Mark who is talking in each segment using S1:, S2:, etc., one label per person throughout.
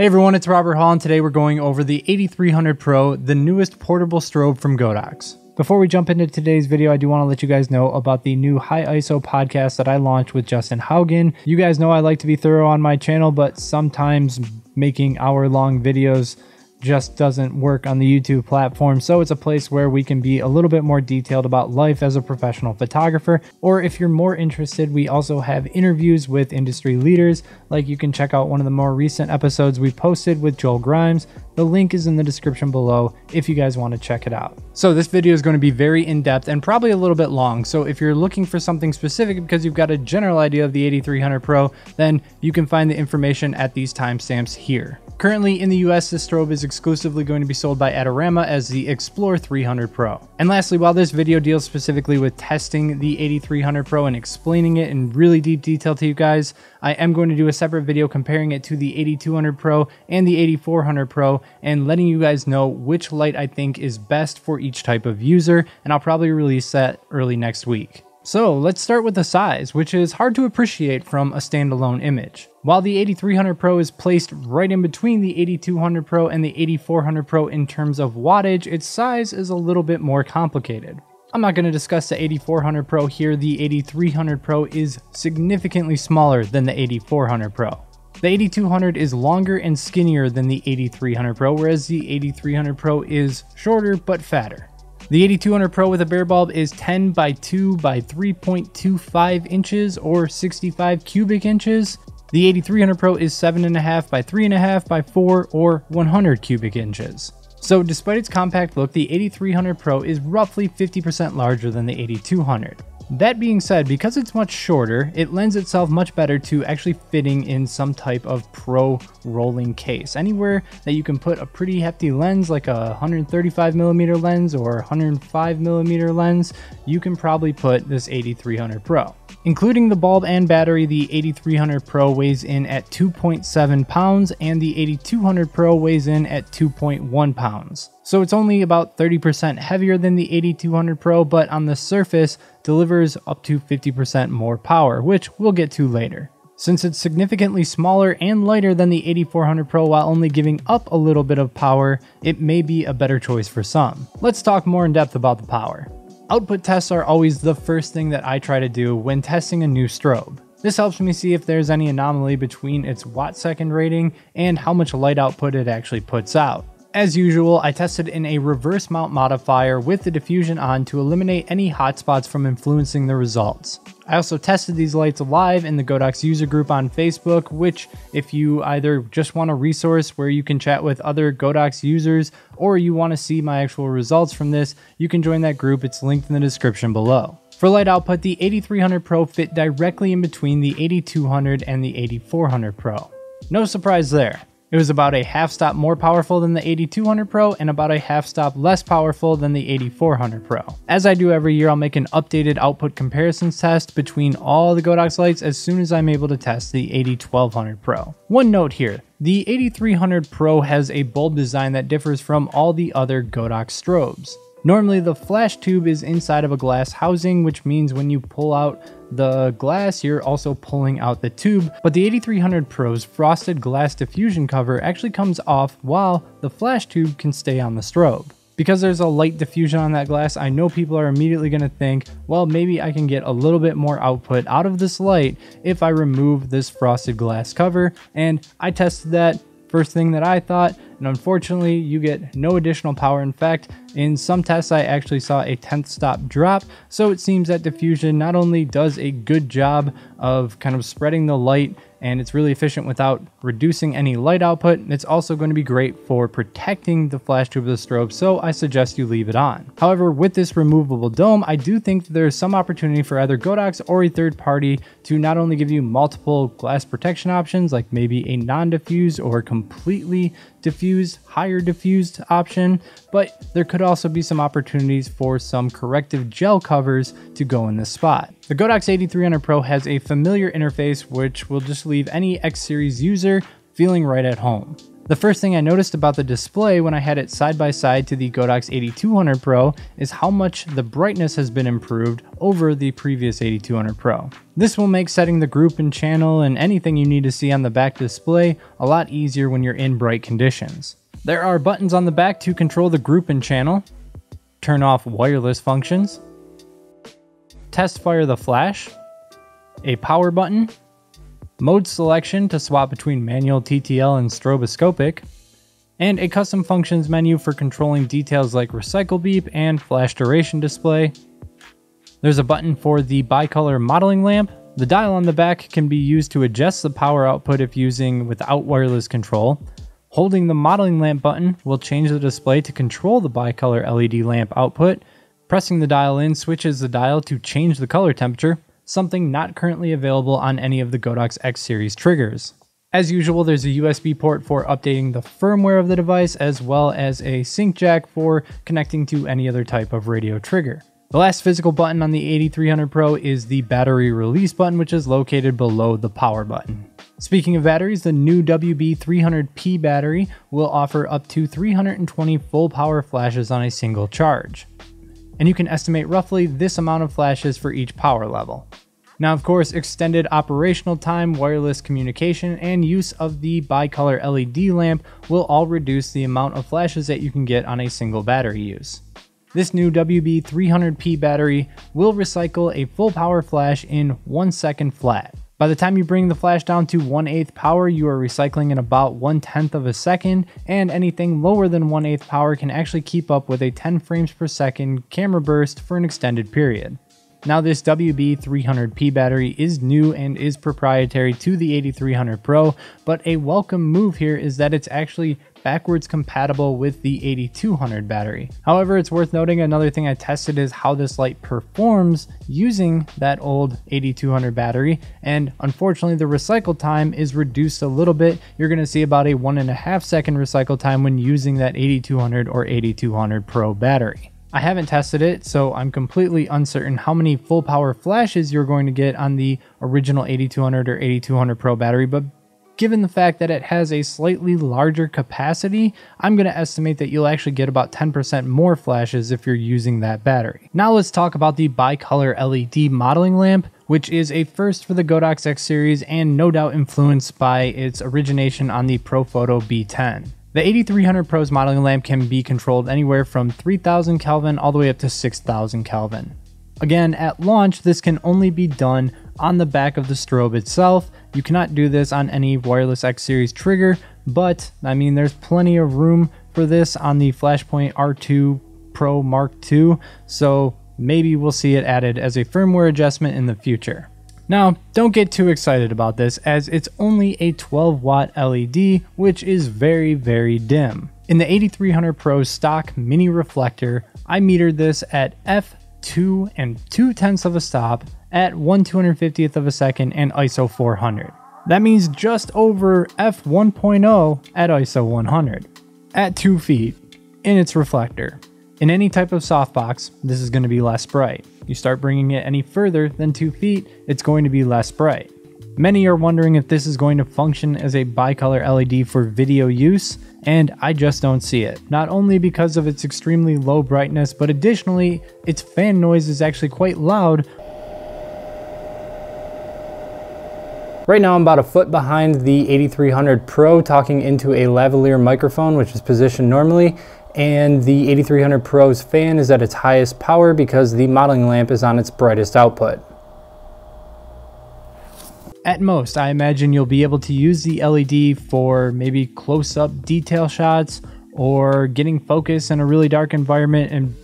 S1: Hey everyone, it's Robert Hall and today we're going over the AD300 Pro, the newest portable strobe from Godox. Before we jump into today's video, I do want to let you guys know about the new High ISO podcast that I launched with Justin Haugen. You guys know I like to be thorough on my channel, but sometimes making hour long videos just doesn't work on the YouTube platform. So it's a place where we can be a little bit more detailed about life as a professional photographer. Or if you're more interested, we also have interviews with industry leaders. Like you can check out one of the more recent episodes we posted with Joel Grimes. The link is in the description below if you guys want to check it out. So this video is going to be very in-depth and probably a little bit long. So if you're looking for something specific because you've got a general idea of the AD300 Pro, then you can find the information at these timestamps here. Currently in the US, this strobe is exclusively going to be sold by Adorama as the Xplor 300 Pro. And lastly, while this video deals specifically with testing the AD300 Pro and explaining it in really deep detail to you guys, I am going to do a separate video comparing it to the AD200 Pro and the AD400 Pro and letting you guys know which light I think is best for each type of user, and I'll probably release that early next week. So let's start with the size, which is hard to appreciate from a standalone image. While the AD300 Pro is placed right in between the AD200 Pro and the AD400 Pro in terms of wattage, its size is a little bit more complicated. I'm not going to discuss the AD400 Pro here, the AD300 Pro is significantly smaller than the AD400 Pro. The AD200 is longer and skinnier than the AD300 Pro, whereas the AD300 Pro is shorter but fatter. The AD200 Pro with a bare bulb is 10 by 2 by 3.25 inches or 65 cubic inches. The AD300 Pro is 7.5 by 3.5 by 4 or 100 cubic inches. So despite its compact look, the AD300 Pro is roughly 50% larger than the AD200. That being said, because it's much shorter, it lends itself much better to actually fitting in some type of pro rolling case. Anywhere that you can put a pretty hefty lens like a 135 millimeter lens or 105 millimeter lens, you can probably put this AD300 Pro. Including the bulb and battery, the AD300 Pro weighs in at 2.7 pounds and the AD200 Pro weighs in at 2.1 pounds. So it's only about 30% heavier than the AD200 Pro, but on the surface delivers up to 50% more power, which we'll get to later. Since it's significantly smaller and lighter than the AD400 Pro while only giving up a little bit of power, it may be a better choice for some. Let's talk more in depth about the power. Output tests are always the first thing that I try to do when testing a new strobe. This helps me see if there's any anomaly between its watt second rating and how much light output it actually puts out. As usual, I tested in a reverse mount modifier with the diffusion on to eliminate any hotspots from influencing the results. I also tested these lights live in the Godox user group on Facebook, which if you either just want a resource where you can chat with other Godox users or you want to see my actual results from this, you can join that group. It's linked in the description below. For light output, the AD300 Pro fit directly in between the AD200 and the AD400 Pro. No surprise there. It was about a half stop more powerful than the AD200 Pro and about a half stop less powerful than the AD400 Pro. As I do every year, I'll make an updated output comparisons test between all the Godox lights as soon as I'm able to test the AD200 Pro. One note here, the AD300 Pro has a bulb design that differs from all the other Godox strobes. Normally the flash tube is inside of a glass housing, which means when you pull out the glass, you're also pulling out the tube, but the AD300 Pro's frosted glass diffusion cover actually comes off while the flash tube can stay on the strobe. Because there's a light diffusion on that glass, I know people are immediately going to think, well, maybe I can get a little bit more output out of this light if I remove this frosted glass cover, and I tested that first thing that I thought, and unfortunately you get no additional power. In fact, in some tests I actually saw a 10th stop drop, so it seems that diffusion not only does a good job of kind of spreading the light and it's really efficient without reducing any light output. It's also going to be great for protecting the flash tube of the strobe, so I suggest you leave it on. However, with this removable dome, I do think there's some opportunity for either Godox or a third party to not only give you multiple glass protection options, like maybe a non-diffuse or completely diffused, higher diffused option, but there could also be some opportunities for some corrective gel covers to go in this spot. The Godox AD300 Pro has a familiar interface which will just leave any X series user feeling right at home. The first thing I noticed about the display when I had it side by side to the Godox AD200 Pro is how much the brightness has been improved over the previous AD200 Pro. This will make setting the group and channel and anything you need to see on the back display a lot easier when you're in bright conditions. There are buttons on the back to control the group and channel, turn off wireless functions, test fire the flash, a power button, mode selection to swap between manual TTL and stroboscopic, and a custom functions menu for controlling details like recycle beep and flash duration display. There's a button for the bicolor modeling lamp. The dial on the back can be used to adjust the power output if using without wireless control. Holding the modeling lamp button will change the display to control the bicolor LED lamp output. Pressing the dial in switches the dial to change the color temperature, something not currently available on any of the Godox X series triggers. As usual, there's a USB port for updating the firmware of the device, as well as a sync jack for connecting to any other type of radio trigger. The last physical button on the AD300 Pro is the battery release button, which is located below the power button. Speaking of batteries, the new WB300P battery will offer up to 320 full power flashes on a single charge and you can estimate roughly this amount of flashes for each power level. Now, of course, extended operational time, wireless communication, and use of the bicolor LED lamp will all reduce the amount of flashes that you can get on a single battery use. This new WB300P battery will recycle a full power flash in 1 second flat. By the time you bring the flash down to 1 8 power, you are recycling in about 1 10th of a second, and anything lower than 1 8 power can actually keep up with a 10 frames per second camera burst for an extended period. Now this WB300P battery is new and is proprietary to the AD300 Pro, but a welcome move here is that it's actually backwards compatible with the AD200 battery. However, it's worth noting another thing I tested is how this light performs using that old AD200 battery. And unfortunately, the recycle time is reduced a little bit. You're going to see about a one and a half second recycle time when using that AD200 or AD200 Pro battery. I haven't tested it, so I'm completely uncertain how many full power flashes you're going to get on the original AD200 or AD200 Pro battery, but given the fact that it has a slightly larger capacity, I'm going to estimate that you'll actually get about 10% more flashes if you're using that battery. Now let's talk about the bicolor LED modeling lamp, which is a first for the Godox X series and no doubt influenced by its origination on the Profoto B10. The AD300 Pro's modeling lamp can be controlled anywhere from 3000 Kelvin all the way up to 6000 Kelvin. Again, at launch, this can only be done on the back of the strobe itself. You cannot do this on any wireless X series trigger, but I mean, there's plenty of room for this on the Flashpoint R2 Pro Mark II, so maybe we'll see it added as a firmware adjustment in the future. Now, don't get too excited about this as it's only a 12 watt LED, which is very, very dim. In the AD300 Pro stock mini reflector, I metered this at f 2 and 2 tenths of a stop at 1 250th of a second and ISO 400. That means just over f1.0 at ISO 100 at 2 feet in its reflector. In any type of softbox, this is going to be less bright. You start bringing it any further than 2 feet, it's going to be less bright. Many are wondering if this is going to function as a bicolor LED for video use, and I just don't see it. Not only because of its extremely low brightness, but additionally, its fan noise is actually quite loud. Right now I'm about a foot behind the AD300 Pro talking into a lavalier microphone which is positioned normally and the AD300 Pro's fan is at its highest power because the modeling lamp is on its brightest output. At most, I imagine you'll be able to use the LED for maybe close-up detail shots or getting focus in a really dark environment and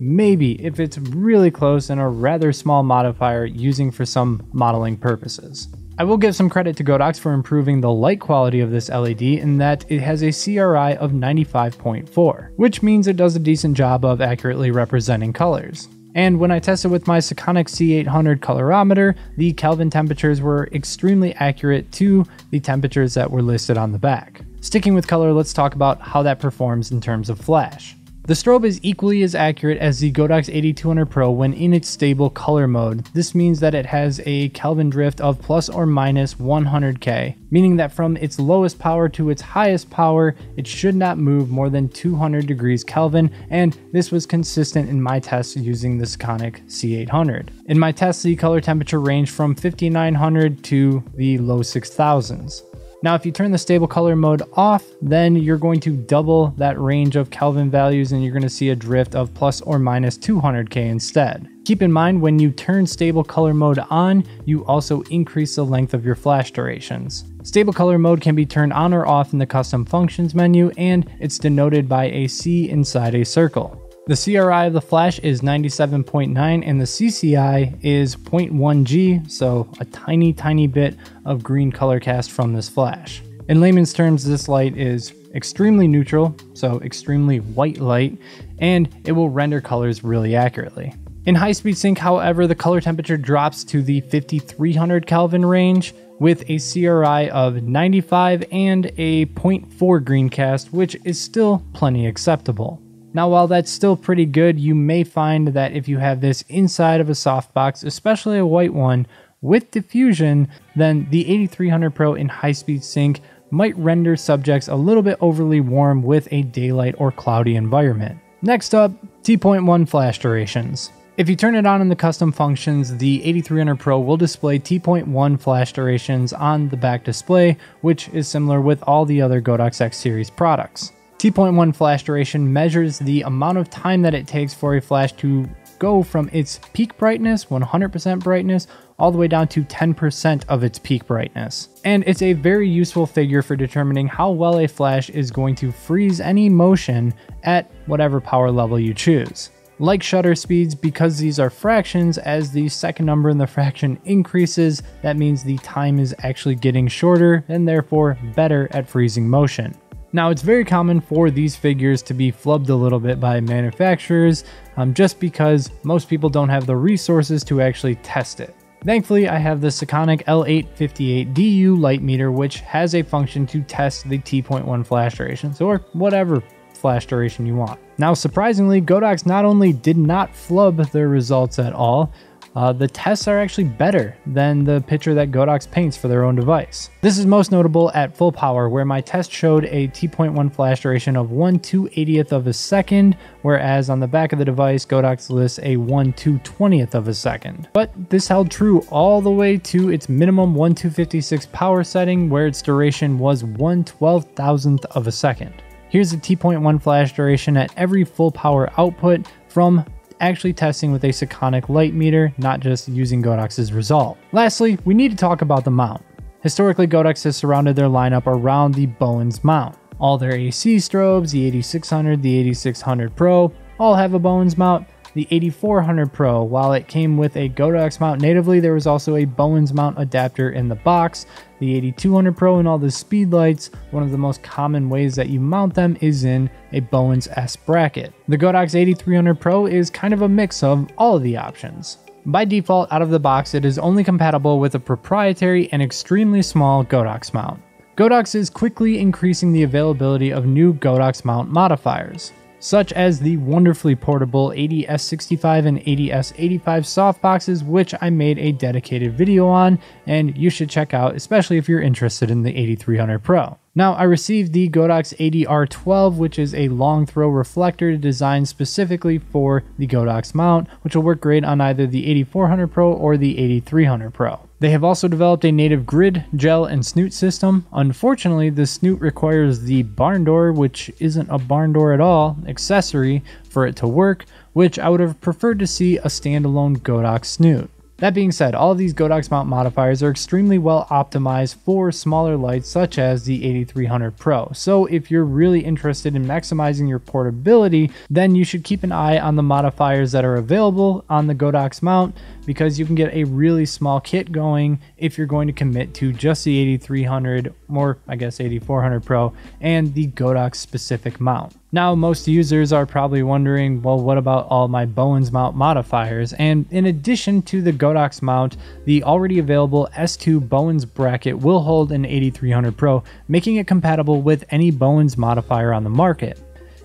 S1: maybe, if it's really close and a rather small modifier, using for some modeling purposes. I will give some credit to Godox for improving the light quality of this LED in that it has a CRI of 95.4, which means it does a decent job of accurately representing colors. And when I tested with my Sekonic C800 colorimeter, the Kelvin temperatures were extremely accurate to the temperatures that were listed on the back. Sticking with color, let's talk about how that performs in terms of flash. The strobe is equally as accurate as the Godox AD200 Pro when in its stable color mode. This means that it has a Kelvin drift of plus or minus 100k, meaning that from its lowest power to its highest power, it should not move more than 200 degrees Kelvin, and this was consistent in my tests using the Sekonic C800. In my tests, the color temperature ranged from 5900 to the low 6000s. Now, if you turn the stable color mode off, then you're going to double that range of Kelvin values and you're going to see a drift of plus or minus 200K instead. Keep in mind when you turn stable color mode on, you also increase the length of your flash durations. Stable color mode can be turned on or off in the custom functions menu and it's denoted by a C inside a circle. The CRI of the flash is 97.9 and the CCI is 0.1G, so a tiny, tiny bit of green color cast from this flash. In layman's terms, this light is extremely neutral, so extremely white light, and it will render colors really accurately. In high speed sync, however, the color temperature drops to the 5300 Kelvin range with a CRI of 95 and a 0.4 green cast, which is still plenty acceptable. Now, while that's still pretty good, you may find that if you have this inside of a softbox, especially a white one, with diffusion, then the AD300 Pro in high-speed sync might render subjects a little bit overly warm with a daylight or cloudy environment. Next up, T.1 flash durations. If you turn it on in the custom functions, the AD300 Pro will display T.1 flash durations on the back display, which is similar with all the other Godox X series products. T.1 flash duration measures the amount of time that it takes for a flash to go from its peak brightness, 100% brightness, all the way down to 10% of its peak brightness. And it's a very useful figure for determining how well a flash is going to freeze any motion at whatever power level you choose. Like shutter speeds, because these are fractions, as the second number in the fraction increases, that means the time is actually getting shorter and therefore better at freezing motion. Now, it's very common for these figures to be flubbed a little bit by manufacturers um, just because most people don't have the resources to actually test it. Thankfully, I have the Sekonic L858DU light meter, which has a function to test the T.1 flash durations, or whatever flash duration you want. Now, surprisingly, Godox not only did not flub their results at all, uh, the tests are actually better than the picture that Godox paints for their own device. This is most notable at full power, where my test showed a T.1 flash duration of 1 280th of a second, whereas on the back of the device, Godox lists a 1 220th of a second. But this held true all the way to its minimum 1 256 power setting, where its duration was 1 12,000th of a second. Here's the T.1 flash duration at every full power output from actually testing with a Sekonic light meter, not just using Godox's result. Lastly, we need to talk about the mount. Historically, Godox has surrounded their lineup around the Bowens mount. All their AC strobes, the AD600, the AD600 Pro, all have a Bowens mount, the AD400 Pro. While it came with a Godox mount natively, there was also a Bowens mount adapter in the box. The AD200 Pro and all the speed lights, one of the most common ways that you mount them is in a Bowens S bracket. The Godox AD300 Pro is kind of a mix of all of the options. By default, out of the box, it is only compatible with a proprietary and extremely small Godox mount. Godox is quickly increasing the availability of new Godox mount modifiers such as the wonderfully portable AD-S65 and AD-S85 softboxes, which I made a dedicated video on, and you should check out, especially if you're interested in the AD300 Pro. Now, I received the Godox ADR12, which is a long throw reflector designed specifically for the Godox mount, which will work great on either the AD400 Pro or the AD300 Pro. They have also developed a native grid, gel, and snoot system. Unfortunately, the snoot requires the barn door, which isn't a barn door at all, accessory for it to work, which I would have preferred to see a standalone Godox snoot. That being said, all of these Godox mount modifiers are extremely well optimized for smaller lights such as the AD300 Pro. So if you're really interested in maximizing your portability, then you should keep an eye on the modifiers that are available on the Godox mount because you can get a really small kit going if you're going to commit to just the AD300 or I guess AD400 Pro and the Godox specific mount. Now, most users are probably wondering, well, what about all my Bowens mount modifiers? And in addition to the Godox mount, the already available S2 Bowens bracket will hold an AD300 Pro, making it compatible with any Bowens modifier on the market.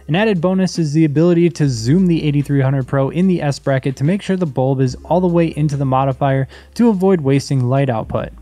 S1: An added bonus is the ability to zoom the AD300 Pro in the S bracket to make sure the bulb is all the way into the modifier to avoid wasting light output.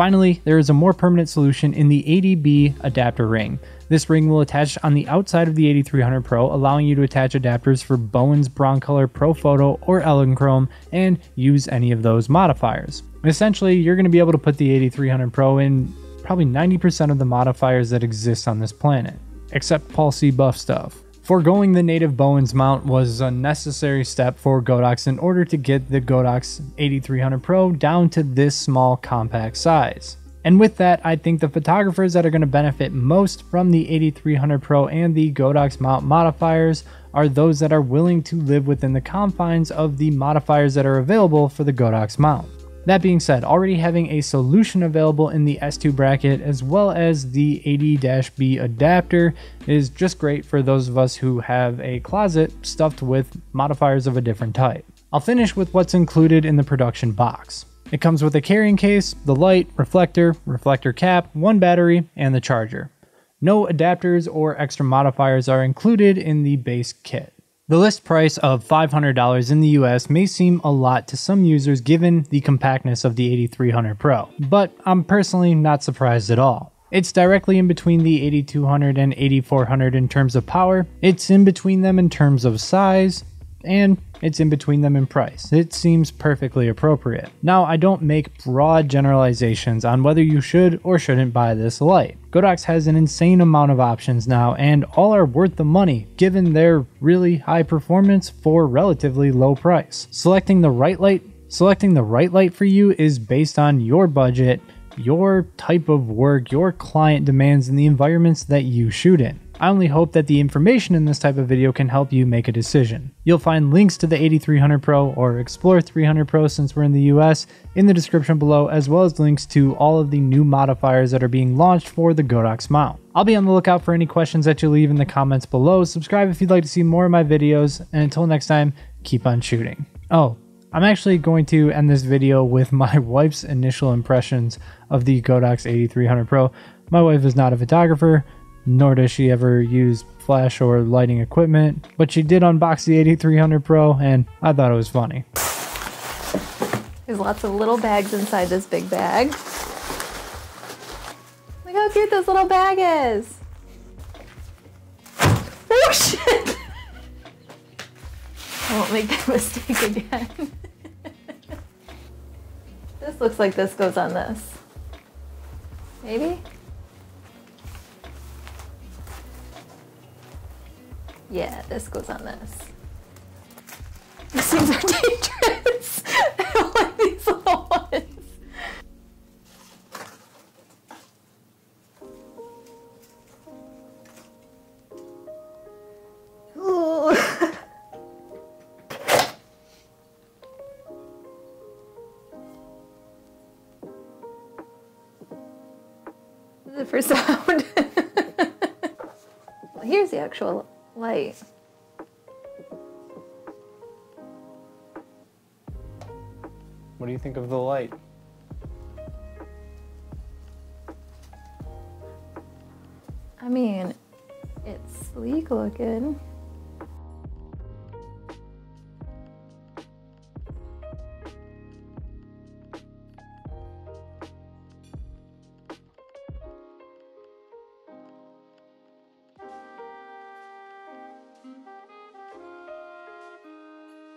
S1: Finally, there is a more permanent solution in the ADB adapter ring. This ring will attach on the outside of the AD300 Pro, allowing you to attach adapters for Bowens Broncolor Profoto or Elinchrom and use any of those modifiers. Essentially, you're going to be able to put the AD300 Pro in probably 90% of the modifiers that exist on this planet, except Paul C. Buff stuff. Foregoing the native Bowens mount was a necessary step for Godox in order to get the Godox AD300 Pro down to this small compact size. And with that, I think the photographers that are going to benefit most from the AD300 Pro and the Godox mount modifiers are those that are willing to live within the confines of the modifiers that are available for the Godox mount. That being said, already having a solution available in the S2 bracket as well as the ADB adapter is just great for those of us who have a closet stuffed with modifiers of a different type. I'll finish with what's included in the production box. It comes with a carrying case, the light, reflector, reflector cap, one battery, and the charger. No adapters or extra modifiers are included in the base kit. The list price of $500 in the US may seem a lot to some users given the compactness of the AD300 Pro, but I'm personally not surprised at all. It's directly in between the AD200 and AD400 in terms of power, it's in between them in terms of size, and it's in between them in price. It seems perfectly appropriate. Now, I don't make broad generalizations on whether you should or shouldn't buy this light. Godox has an insane amount of options now, and all are worth the money given their really high performance for relatively low price. Selecting the right light Selecting the right light for you is based on your budget, your type of work, your client demands, and the environments that you shoot in. I only hope that the information in this type of video can help you make a decision. You'll find links to the AD300 Pro or Xplor 300 Pro since we're in the US in the description below, as well as links to all of the new modifiers that are being launched for the Godox mount. I'll be on the lookout for any questions that you leave in the comments below. Subscribe if you'd like to see more of my videos, and until next time, keep on shooting. Oh, I'm actually going to end this video with my wife's initial impressions of the Godox AD300 Pro. My wife is not a photographer, nor does she ever use flash or lighting equipment, but she did unbox the AD300 Pro and I thought it was funny.
S2: There's lots of little bags inside this big bag. Look how cute this little bag is. Oh shit! I won't make that mistake again. this looks like this goes on this. Maybe? Yeah, this goes on this. These things are dangerous. I like these little ones. Ooh. This is the first sound. Here's the actual light.
S1: What do you think of the light?
S2: I mean, it's sleek looking.